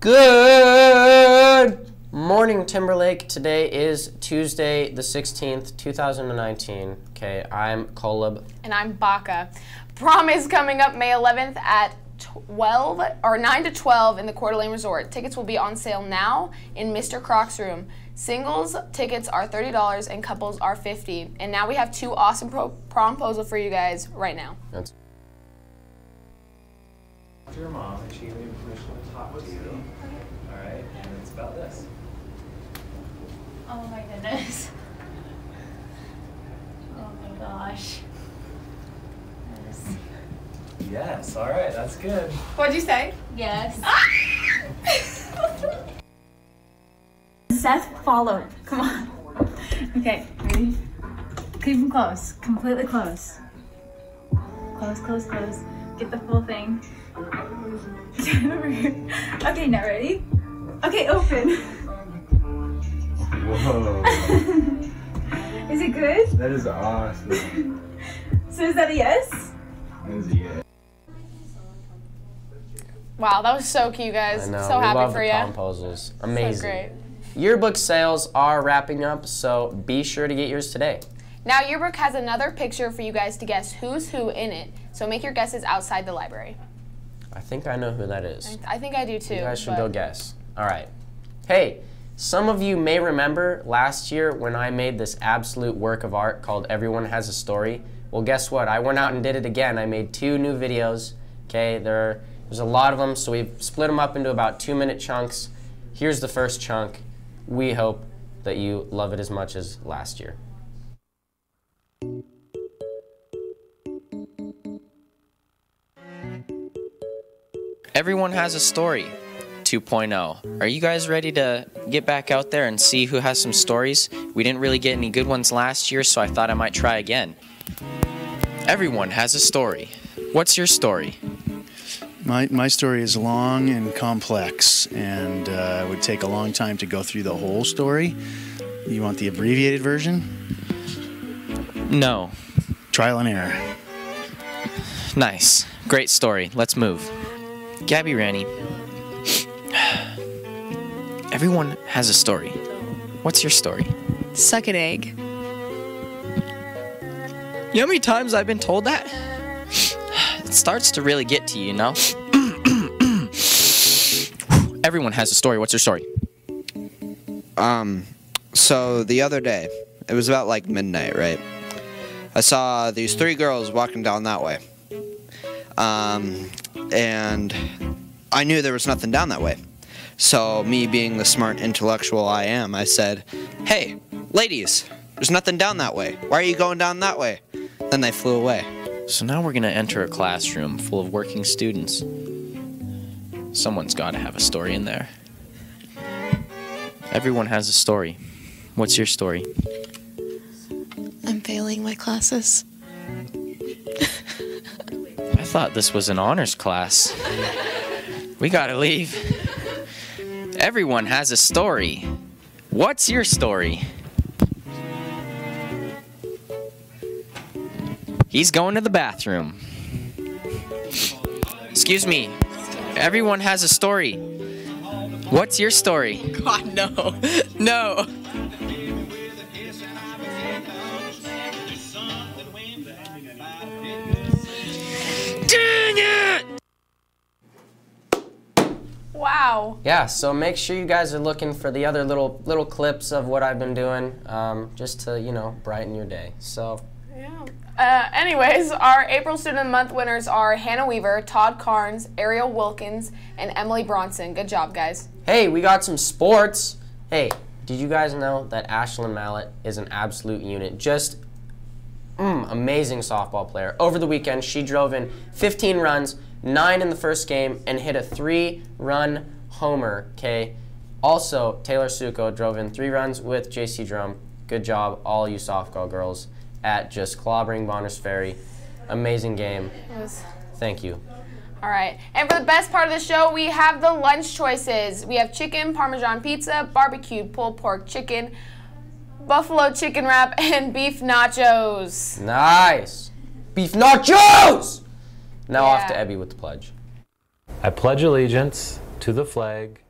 Good morning, Timberlake. Today is Tuesday, the 16th, 2019. Okay, I'm Caleb. And I'm Becca. Prom is coming up May 11th at 12 or 9 to 12 in the Coeur d'Alene Resort. Tickets will be on sale now in Mr. Croc's room. Singles tickets are $30 and couples are 50 And now we have two awesome pro prom proposals for you guys right now. That's to your mom and she gave me permission to talk to you. Alright, and it's about this. Oh my goodness. Oh my gosh. Yes. Yes, alright, that's good. What'd you say? Yes. Seth followed. Come on. Okay, ready? Keep them close. Completely close. Close, close, close. Get the full thing. okay, now ready? Okay, open. Whoa, Is it good? that is awesome. So is that a yes? That is a yes. Wow, that was so cute, guys. I know. So we happy love for the you. proposals. Amazing. So great. Yearbook sales are wrapping up, so be sure to get yours today. Now, Yearbook has another picture for you guys to guess who's who in it. So make your guesses outside the library. I think I know who that is. I think I do too. You guys should go guess. All right. Hey, some of you may remember last year when I made this absolute work of art called Everyone Has a Story. Well, guess what? I went out and did it again. I made two new videos. Okay, there, there's a lot of them, so we've split them up into about two minute chunks. Here's the first chunk. We hope that you love it as much as last year. Everyone has a story. 2.0. Are you guys ready to get back out there and see who has some stories? We didn't really get any good ones last year, so I thought I might try again. Everyone has a story. What's your story? My, my story is long and complex, and uh, would take a long time to go through the whole story. You want the abbreviated version? No. Trial and error. Nice. Great story. Let's move. Gabby Ranny. Everyone has a story. What's your story? Suck an egg. You know how many times I've been told that? It starts to really get to you, you know? Everyone has a story. What's your story? Um, so the other day, it was about like midnight, right? I saw these three girls walking down that way. Um, and I knew there was nothing down that way. So, me being the smart intellectual I am, I said, Hey, ladies, there's nothing down that way. Why are you going down that way? Then they flew away. So now we're going to enter a classroom full of working students. Someone's got to have a story in there. Everyone has a story. What's your story? I'm failing my classes. I thought this was an honors class. We gotta leave. Everyone has a story. What's your story? He's going to the bathroom. Excuse me. Everyone has a story. What's your story? God, no. No. Wow. Yeah, so make sure you guys are looking for the other little little clips of what I've been doing, um, just to you know brighten your day. So Yeah. Uh, anyways, our April Student of the Month winners are Hannah Weaver, Todd Carnes, Ariel Wilkins, and Emily Bronson. Good job, guys. hey, we got some sports. Hey, did you guys know that Ashlyn Mallett is an absolute unit? Just mm, amazing softball player. Over the weekend, she drove in 15 runs, nine in the first game, and hit a three-run homer. Okay. Also, Taylor Suko drove in three runs with JC Drum. Good job, all you softball girls, at just clobbering Bonners Ferry. Amazing game. It Thank you. All right. And for the best part of the show, we have the lunch choices. We have chicken, Parmesan pizza, barbecued pulled pork chicken, buffalo chicken wrap, and beef nachos. Nice. Beef nachos! Now off to Yeah. Ebby with the pledge. I pledge allegiance to the flag